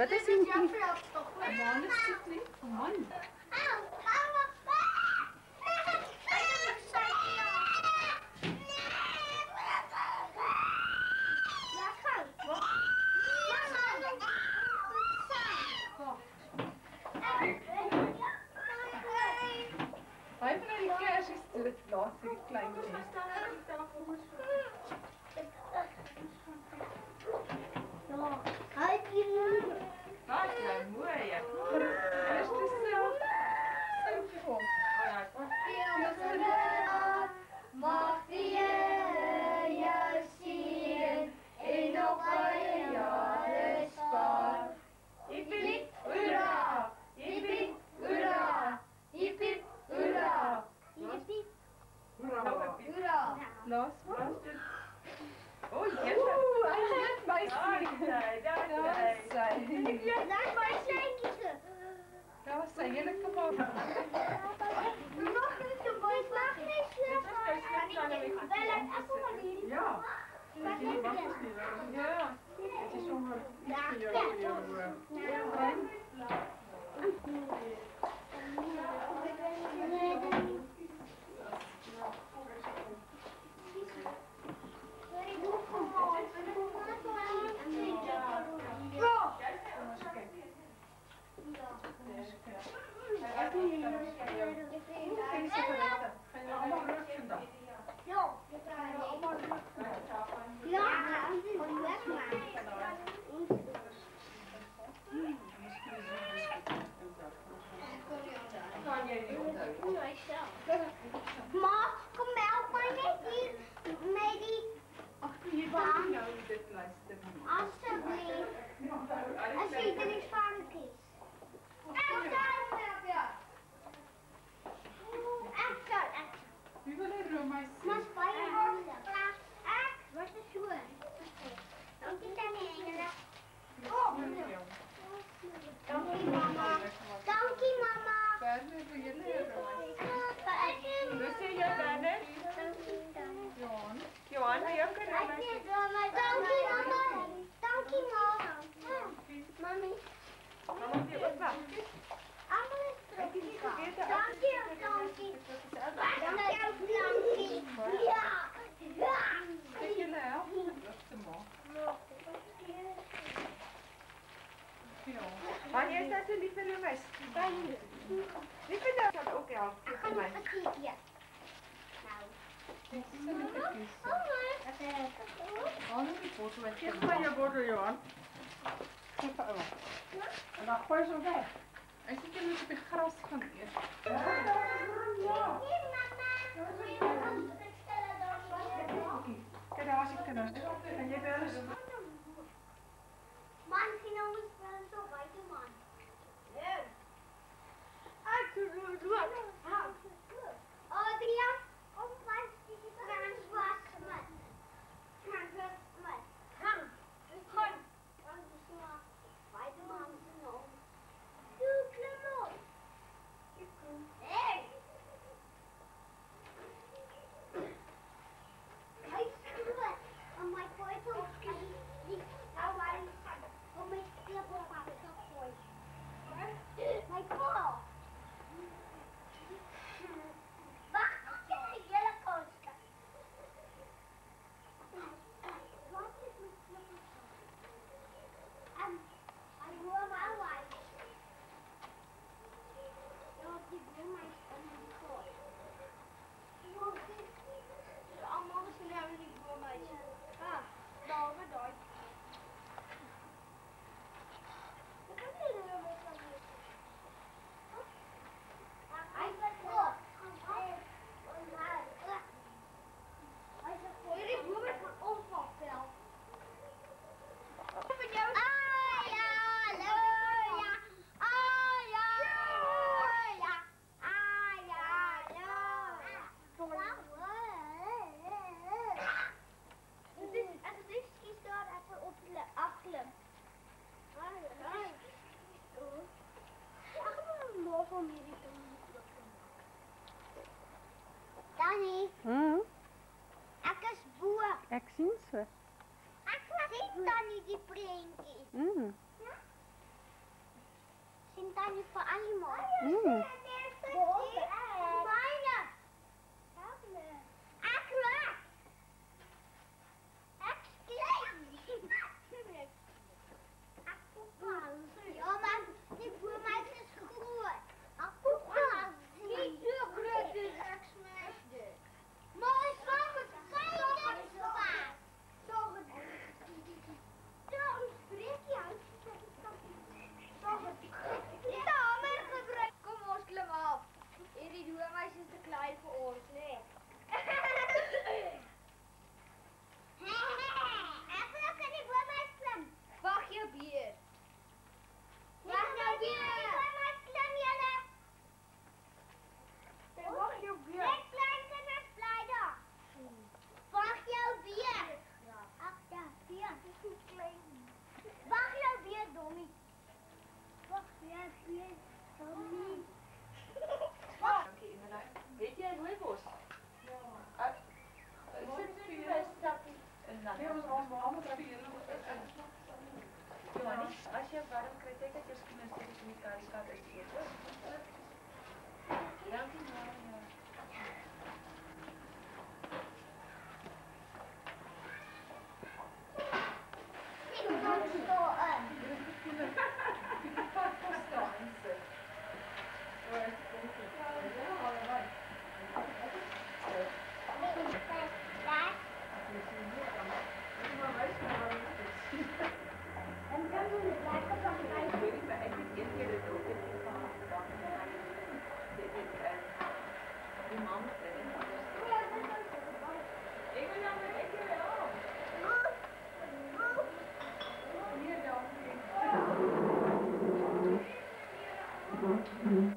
War das in Mann, das sieht nicht. Mann. Einfach, ich gehe erst ins Zürich, die kleine Kinder. Oh, yes. Ooh, I like my snake. Daar zijn. Ik ja, maar Ja, Dat was een heerlijke man. Nog mag niet slapen. Wij lijkt Ja. Dat Ja. Het is zo'n... Ja. Ja. Als je er niks van kiest. Mas spijt é rosa. Wat is sua. Não tem dan né? Donkey mama. Donkey mama. Donkey mama. John, John, Donkey mama. Donkey mama mami. Dankjewel, is je Dat is te ook ja. Ik ja. Nou. Oh, is Oh, my. Oh, my. Oh, my. Oh, my. Oh, met. Oh, my. Oh, my. Oh, my. Oh, my. Oh, my. Oh, my. Oh, my. Oh, my. Oh, كيفقروا انا اخويا جوبير عايزين كلمه بخرا وسخن É que sinistra. Sintani di prenki. Mm. Sintani pa de Mm. Ja, ons moet hom maar op die hele. Jy moet nie as jy warm kry, kyk dat jy skoon is, jy moet nie kan skat as jy eet. Mm-hmm.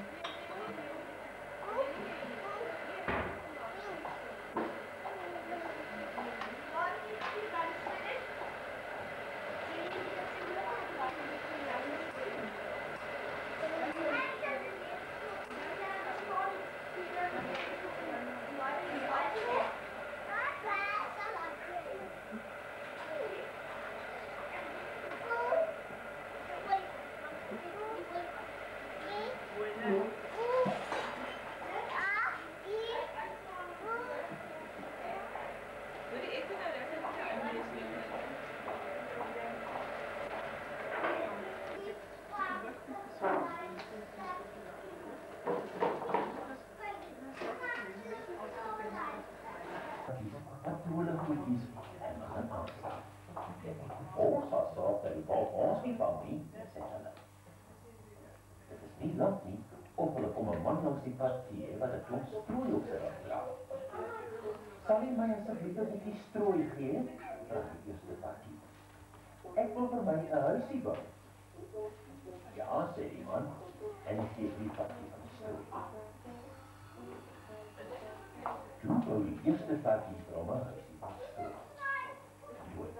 ons. Ons was so op die bal ons nie van nie, sê hulle. Dit is nie lank nie, of hulle kom een man langs die partij, wat het jong strooi op sy rand draag. Sal jy my as ek weet dat ek die strooi gee, vraag die eerste partij. Ek wil vir my een huisie bou. Ja, sê die man, en ek geef die partij van die strooi. Toe bou die eerste partij vir my huisie.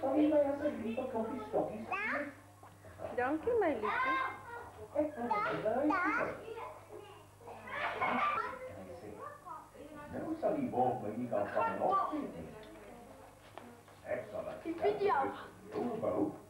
Kom hier bij ons een lieve koffie stokje. Dank u, mijn liefje. Ik ben een luisje. Nou zal die wolf me niet al van een opzitten. Ik zal het... Ik vind jou. Doe maar op.